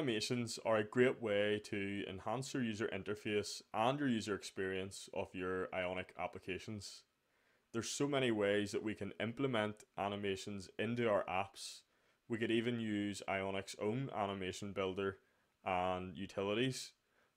Animations are a great way to enhance your user interface and your user experience of your Ionic applications. There's so many ways that we can implement animations into our apps. We could even use Ionic's own animation builder and utilities.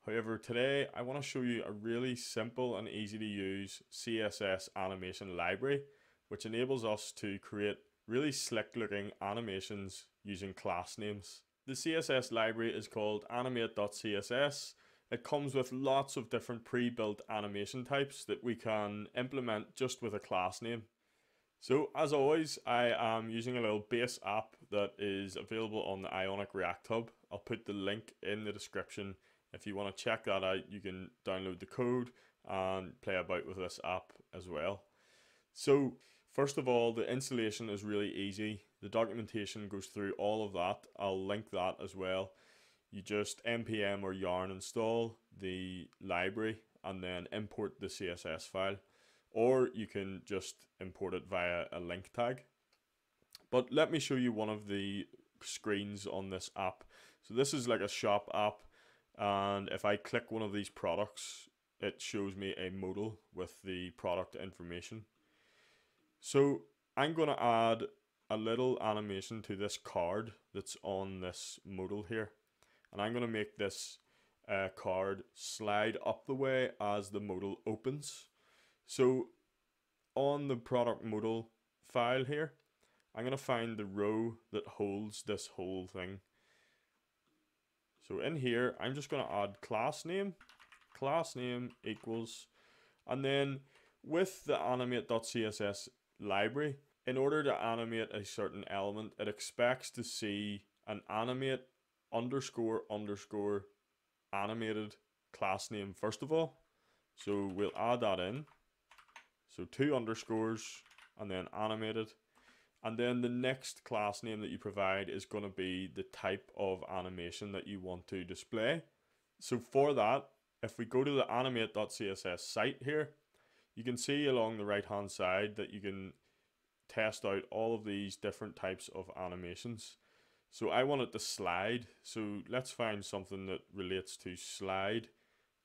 However, today I want to show you a really simple and easy to use CSS animation library, which enables us to create really slick looking animations using class names. The CSS library is called animate.css. It comes with lots of different pre-built animation types that we can implement just with a class name. So as always, I am using a little base app that is available on the Ionic React Hub. I'll put the link in the description. If you want to check that out, you can download the code and play about with this app as well. So first of all, the installation is really easy. The documentation goes through all of that. I'll link that as well. You just npm or yarn install the library and then import the CSS file. Or you can just import it via a link tag. But let me show you one of the screens on this app. So this is like a shop app and if I click one of these products it shows me a modal with the product information so I'm going to add a little animation to this card that's on this modal here. And I'm going to make this uh, card slide up the way as the modal opens. So on the product modal file here, I'm going to find the row that holds this whole thing. So in here, I'm just going to add class name, class name equals, and then with the animate.css library, in order to animate a certain element, it expects to see an animate underscore underscore animated class name first of all. So we'll add that in. So two underscores and then animated. And then the next class name that you provide is going to be the type of animation that you want to display. So for that, if we go to the animate.css site here, you can see along the right hand side that you can test out all of these different types of animations. So I want it to slide. So let's find something that relates to slide.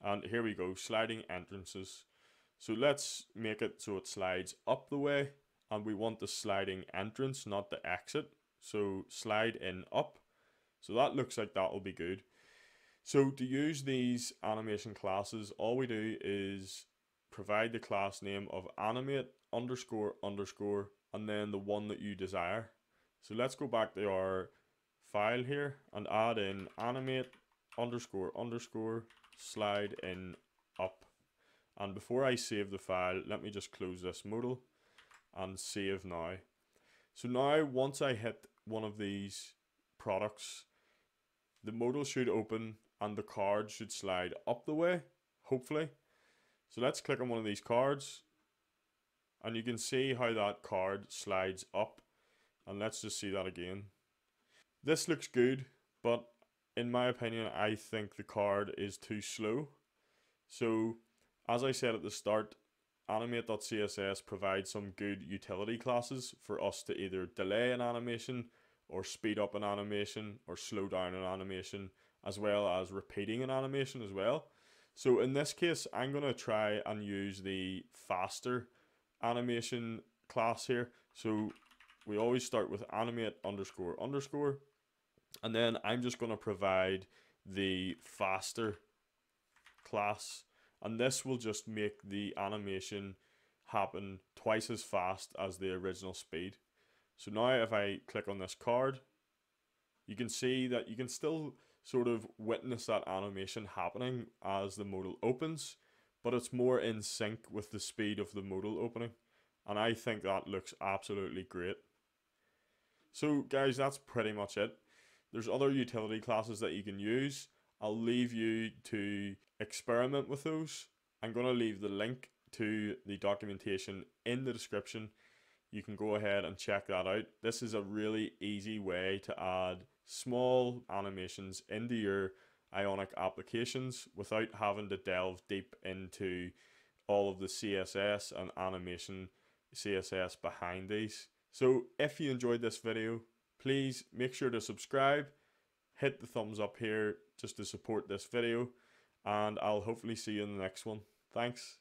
And here we go, sliding entrances. So let's make it so it slides up the way. And we want the sliding entrance, not the exit. So slide in up. So that looks like that will be good. So to use these animation classes, all we do is provide the class name of animate underscore underscore and then the one that you desire. So let's go back to our file here and add in animate underscore underscore slide in up. And before I save the file, let me just close this modal and save now. So now once I hit one of these products, the modal should open and the card should slide up the way, hopefully. So let's click on one of these cards and you can see how that card slides up. And let's just see that again. This looks good but in my opinion I think the card is too slow. So as I said at the start animate.css provides some good utility classes for us to either delay an animation or speed up an animation or slow down an animation as well as repeating an animation as well. So in this case I'm going to try and use the faster animation class here. So we always start with animate underscore underscore. And then I'm just going to provide the faster class. And this will just make the animation happen twice as fast as the original speed. So now if I click on this card, you can see that you can still sort of witness that animation happening as the modal opens but it's more in sync with the speed of the modal opening. And I think that looks absolutely great. So guys, that's pretty much it. There's other utility classes that you can use. I'll leave you to experiment with those. I'm going to leave the link to the documentation in the description. You can go ahead and check that out. This is a really easy way to add small animations into your Ionic applications without having to delve deep into all of the CSS and animation CSS behind these. So if you enjoyed this video, please make sure to subscribe, hit the thumbs up here just to support this video and I'll hopefully see you in the next one. Thanks.